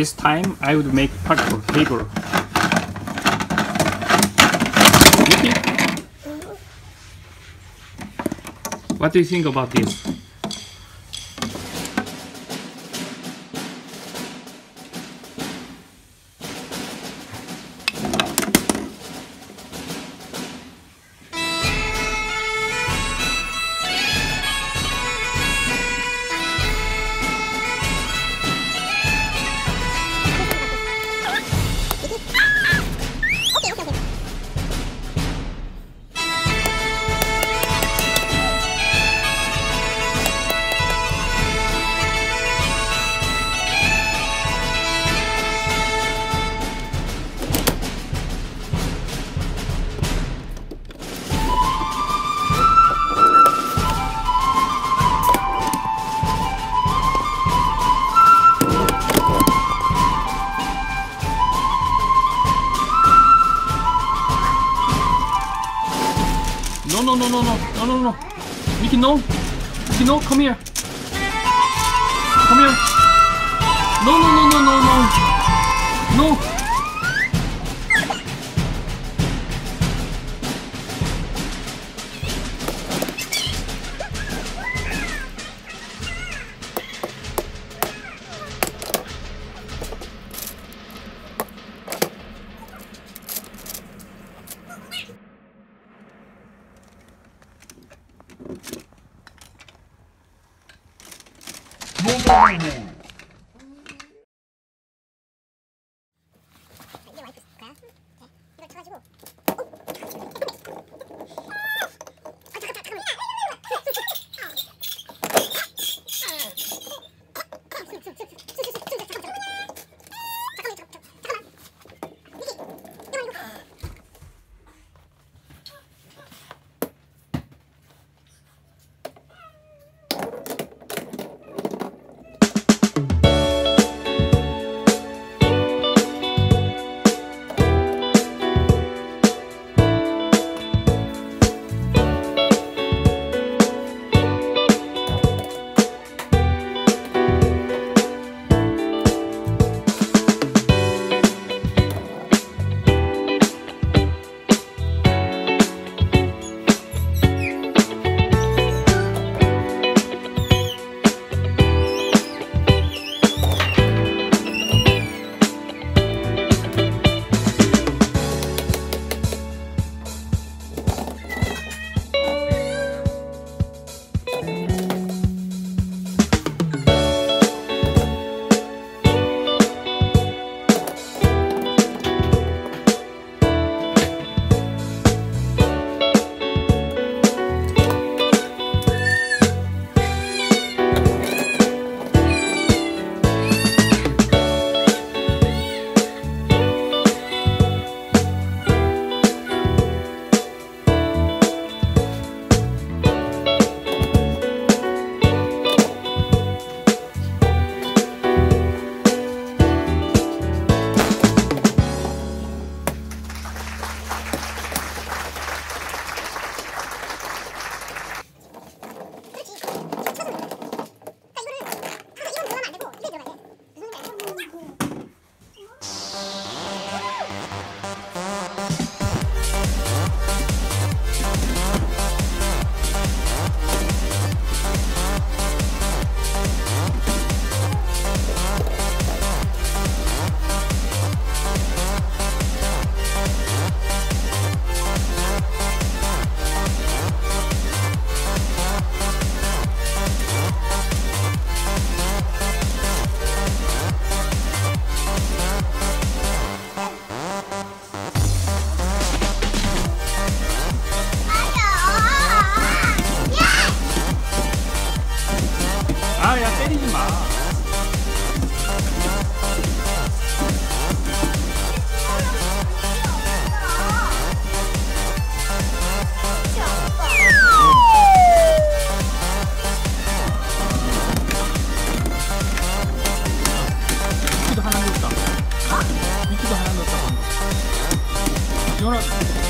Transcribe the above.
This time I would make practical paper. Yuki? What do you think about this? No, no, no, no, no, no, no, no. Mickey, no. Mickey, no, come here. Come here. No, no, no, no, no, no. No. Boing! 아, 야, 때리지 마. 미키도 하나 넣었다. 미키도 하나 넣었다. 이거는.